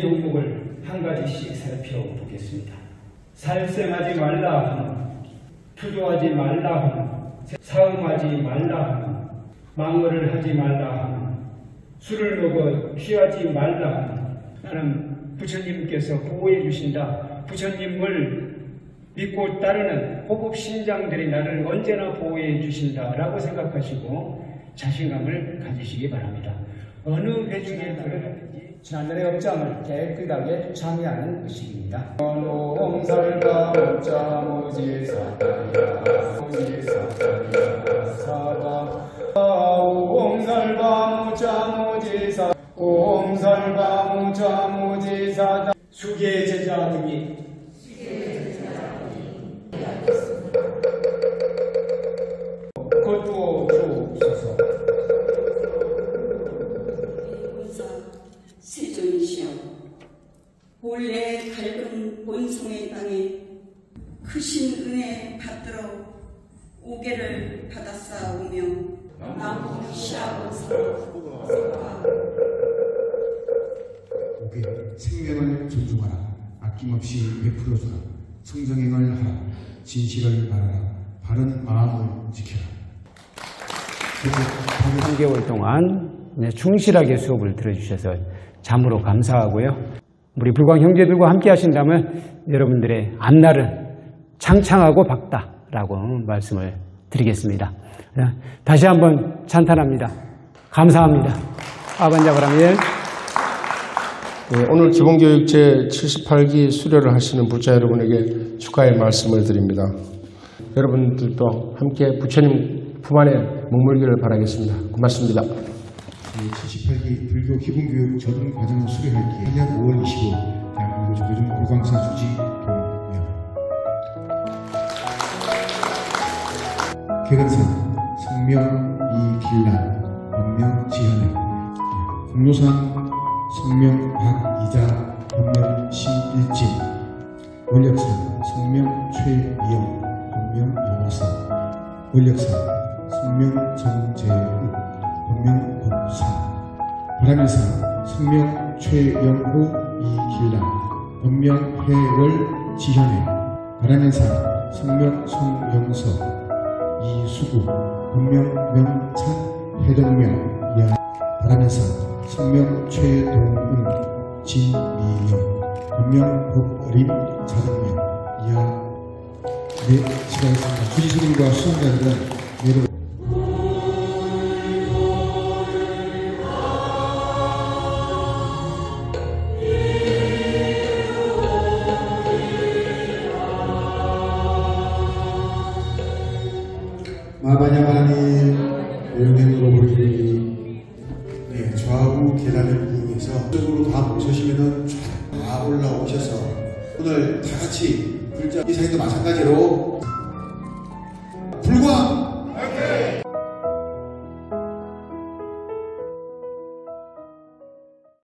네 종목을 한 가지씩 살펴보겠습니다. 살생하지 말라 하는, 투조하지 말라 하는, 사음하지 말라 하는, 망언을 하지 말라 하는, 술을 먹어 취하지 말라 하는, 나는 부처님께서 보호해 주신다. 부처님을 믿고 따르는 호국 신장들이 나를 언제나 보호해 주신다라고 생각하시고 자신감을 가지시기 바랍니다. 어느 회중에 따르든지 지난날의 업장을 깨끗하게 참여하는 의식입니다. 옹살가 목자 무지 사다리야 무지 사다리야 사다 옹살가 목자 무지 사 옹살가 목자 무지 사다 수계 제자 등이 밝은 본성의 땅에 크신 은혜 받들어 오계를 받았사오며 나무 시아버사 오게 생명을 존중하라. 아낌없이 베풀어주라. 성정행을 하라. 진실을 말하라. 바른 마음을 지켜라. 그리고 3개월 동안 네, 충실하게 수업을 들어주셔서 참으로 감사하고요. 우리 불광 형제들과 함께 하신다면 여러분들의 앞날은 창창하고 밝다라고 말씀을 드리겠습니다. 네, 다시 한번 찬탄합니다. 감사합니다. 아반자바라미엘 예, 오늘 기본교육 제78기 수료를 하시는 부자 여러분에게 축하의 말씀을 드립니다. 여러분들도 함께 부처님 품 안에 머물기를 바라겠습니다. 고맙습니다. 제78기 불교 기본교육 전문 과정 수료할기 1년 5월 25일 대한민국 조교중 불광사 주지 동명 개근상 성명 이길란 본명 지현애 공로상 성명 박이자 본명 신일진. 원력상 성명 최미영 본명 영호상 원력상 성명 정 바람의상 성명 최영호 이길란 본명 해월 지현애 바람의상 성명 송영석 이수구 본명 명찬 해동명 야 바람의상 성명 최동은 진미영 본명 법림 자동명 이하 네 수고하셨습니다. 주지스님과 수험자들은 여러 분 마바냐마니 요령으로 보이니 네, 좌우 계단을 이용해서 쪽으로 다 모셔시면은 쫙 올라오셔서 오늘 다 같이 불자 이 사이도 마찬가지로